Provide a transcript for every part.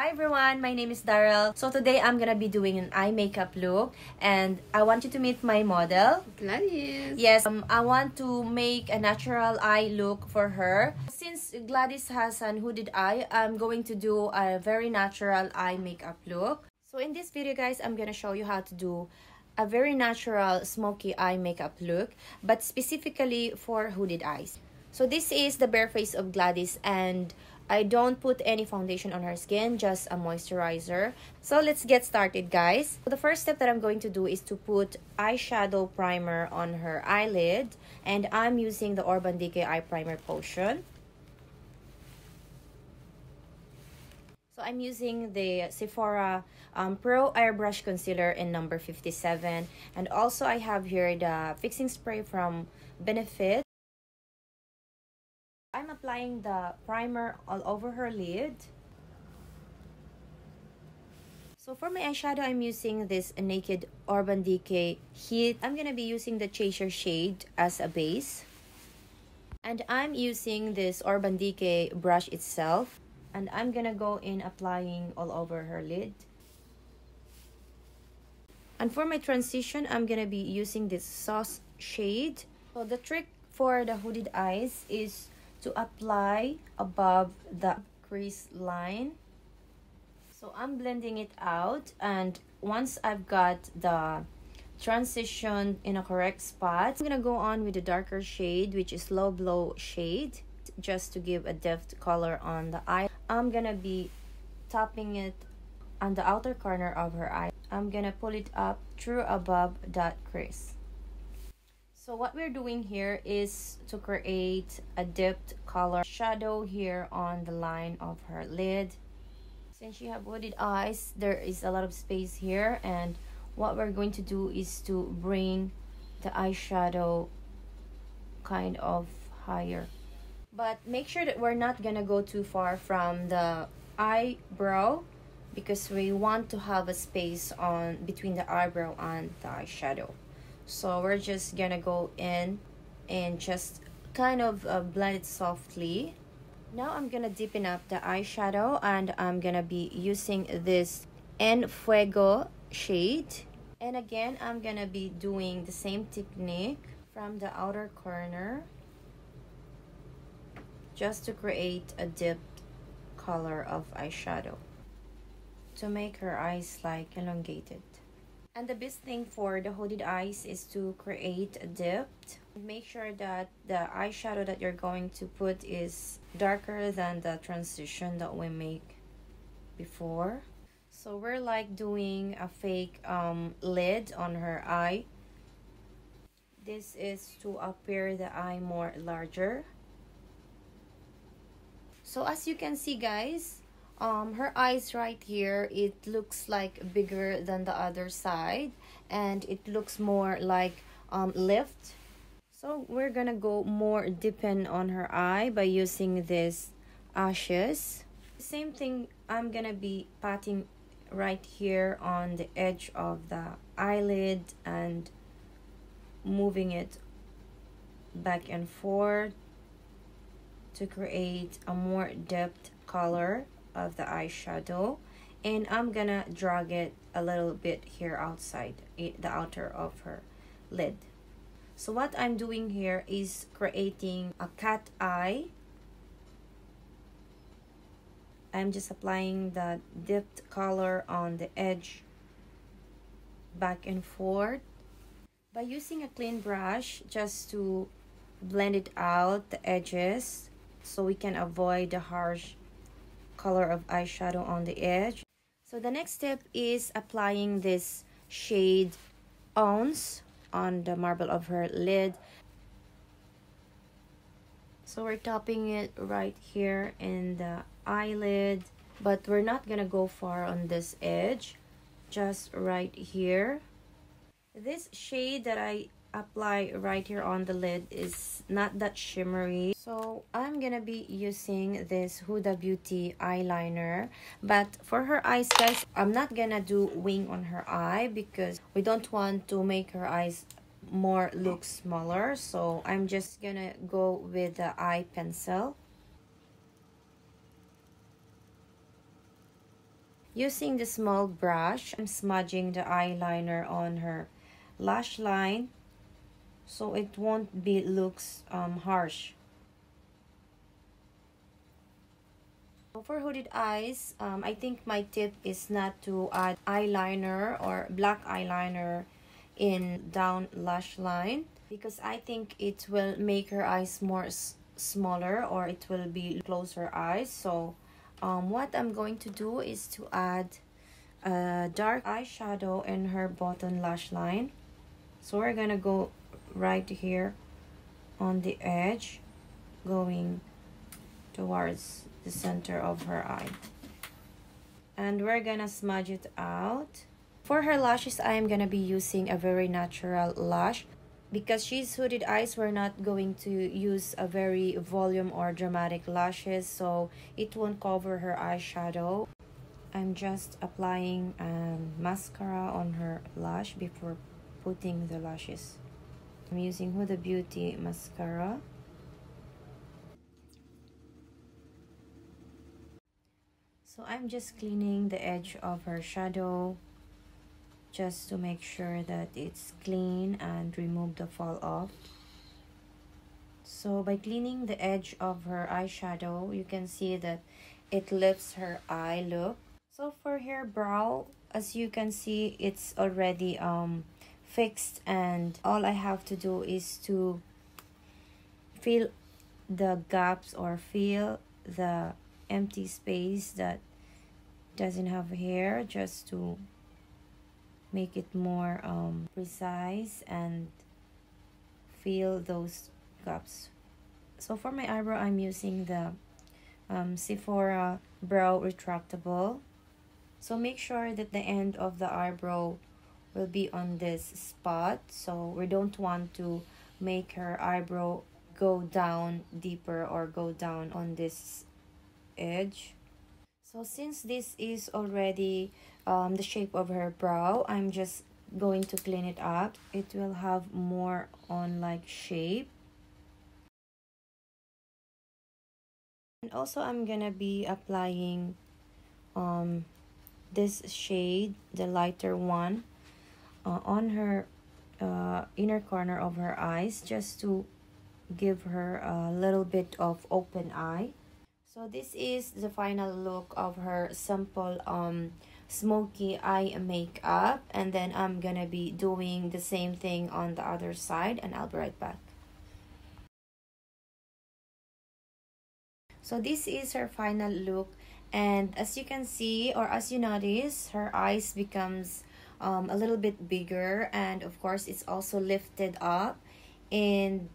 Hi everyone, my name is Daryl. So today I'm gonna be doing an eye makeup look and I want you to meet my model. Gladys. Yes, um, I want to make a natural eye look for her. Since Gladys has an hooded eye, I'm going to do a very natural eye makeup look. So in this video guys, I'm gonna show you how to do a very natural smoky eye makeup look, but specifically for hooded eyes. So this is the bare face of Gladys and I don't put any foundation on her skin, just a moisturizer. So let's get started guys. The first step that I'm going to do is to put eyeshadow primer on her eyelid and I'm using the Urban Decay Eye Primer Potion. So I'm using the Sephora um, Pro Airbrush Concealer in number 57 and also I have here the fixing spray from Benefit applying the primer all over her lid. So for my eyeshadow, I'm using this Naked Urban Decay Heat. I'm going to be using the Chaser shade as a base. And I'm using this Urban Decay brush itself. And I'm going to go in applying all over her lid. And for my transition, I'm going to be using this Sauced shade. So the trick for the hooded eyes is to apply above the crease line. So I'm blending it out and once I've got the transition in a correct spot I'm gonna go on with the darker shade which is low blow shade just to give a depth color on the eye. I'm gonna be topping it on the outer corner of her eye. I'm gonna pull it up through above that crease so what we're doing here is to create a dipped color shadow here on the line of her lid. Since you have hooded eyes, there is a lot of space here and what we're going to do is to bring the eyeshadow kind of higher. But make sure that we're not gonna go too far from the eyebrow because we want to have a space on between the eyebrow and the eyeshadow so we're just gonna go in and just kind of uh, blend it softly. Now I'm gonna deepen up the eyeshadow and I'm gonna be using this En Fuego shade. And again I'm gonna be doing the same technique from the outer corner just to create a dipped color of eyeshadow to make her eyes like elongated and the best thing for the hooded eyes is to create a depth. Make sure that the eyeshadow that you're going to put is darker than the transition that we make before. So we're like doing a fake um, lid on her eye. This is to appear the eye more larger. So as you can see guys, um her eyes right here it looks like bigger than the other side and it looks more like um lift. So we're gonna go more deepen on her eye by using this ashes. Same thing i'm gonna be patting right here on the edge of the eyelid and moving it back and forth to create a more depth color of the eyeshadow. And I'm gonna drag it a little bit here outside the outer of her lid. So what I'm doing here is creating a cat eye. I'm just applying the dipped color on the edge back and forth. By using a clean brush just to blend it out the edges so we can avoid the harsh color of eyeshadow on the edge. So the next step is applying this shade Ounce on the marble of her lid. So we're topping it right here in the eyelid. But we're not gonna go far on this edge. Just right here. This shade that I apply right here on the lid is not that shimmery. So i'm gonna be using this huda beauty eyeliner but for her eyes guys i'm not gonna do wing on her eye because we don't want to make her eyes more look smaller. So i'm just gonna go with the eye pencil. Using the small brush, I'm smudging the eyeliner on her lash line so it won't be looks um, harsh. For hooded eyes, um, I think my tip is not to add eyeliner or black eyeliner in down lash line because I think it will make her eyes more smaller or it will be closer eyes. So um, what I'm going to do is to add a dark eyeshadow in her bottom lash line. So we're gonna go right here on the edge going towards the center of her eye. And we're gonna smudge it out. For her lashes I am gonna be using a very natural lash because she's hooded eyes. We're not going to use a very volume or dramatic lashes so it won't cover her eyeshadow. I'm just applying um, mascara on her lash before putting the lashes I'm using Huda Beauty mascara. So I'm just cleaning the edge of her shadow just to make sure that it's clean and remove the fall off. So by cleaning the edge of her eyeshadow, you can see that it lifts her eye look. So for her brow, as you can see, it's already um fixed and all I have to do is to fill the gaps or fill the empty space that doesn't have hair just to make it more um, precise and fill those gaps. So for my eyebrow I'm using the um, Sephora brow retractable. So make sure that the end of the eyebrow will be on this spot. So we don't want to make her eyebrow go down deeper or go down on this edge. So since this is already um, the shape of her brow I'm just going to clean it up. It will have more on like shape. And also I'm gonna be applying um this shade the lighter one uh, on her uh, inner corner of her eyes just to give her a little bit of open eye. So this is the final look of her simple um smoky eye makeup. And then i'm gonna be doing the same thing on the other side and i'll be right back. So this is her final look. And as you can see or as you notice her eyes becomes um, a little bit bigger and of course it's also lifted up. And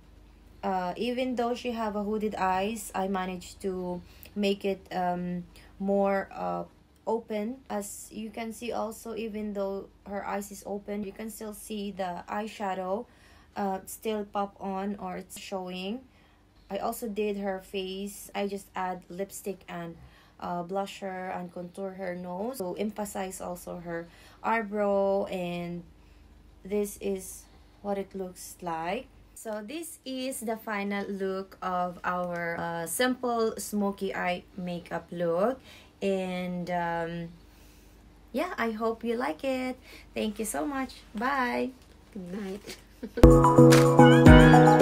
uh, even though she have a hooded eyes I managed to make it um, more uh, open. As you can see also even though her eyes is open you can still see the eyeshadow uh, still pop on or it's showing. I also did her face. I just add lipstick and uh, blusher and contour her nose. So emphasize also her eyebrow and this is what it looks like. So this is the final look of our uh, simple smoky eye makeup look. And um, yeah i hope you like it. Thank you so much. Bye. Good night